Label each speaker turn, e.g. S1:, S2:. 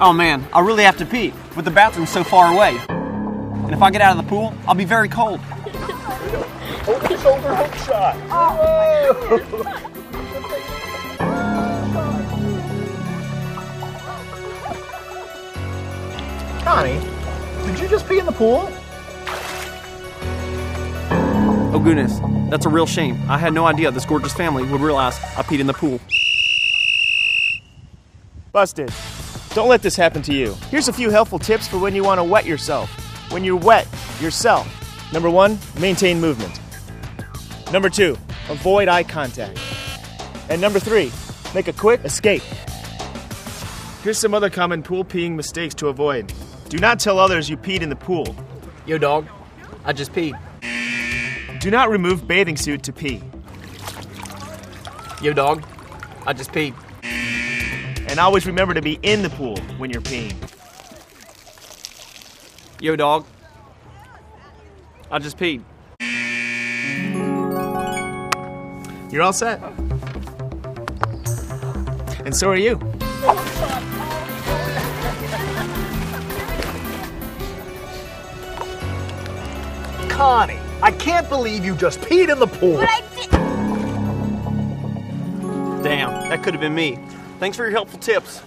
S1: Oh man, I really have to pee, with the bathroom so far away. And if I get out of the pool, I'll be very cold.
S2: Focus over hook shot. Connie, did you just pee in the pool?
S1: Oh goodness, that's a real shame. I had no idea this gorgeous family would realize I peed in the pool.
S3: Busted. Don't let this happen to you. Here's a few helpful tips for when you want to wet yourself. When you're wet yourself. Number one, maintain movement. Number two, avoid eye contact. And number three, make a quick escape. Here's some other common pool peeing mistakes to avoid. Do not tell others you peed in the pool.
S1: Yo dog, I just peed.
S3: Do not remove bathing suit to pee.
S1: Yo dog, I just peed.
S3: And always remember to be in the pool when you're peeing.
S1: Yo dog, I just peed.
S3: You're all set. And so are you.
S2: Connie, I can't believe you just peed in the pool.
S4: But I did.
S1: Damn, that could have been me. Thanks for your helpful tips.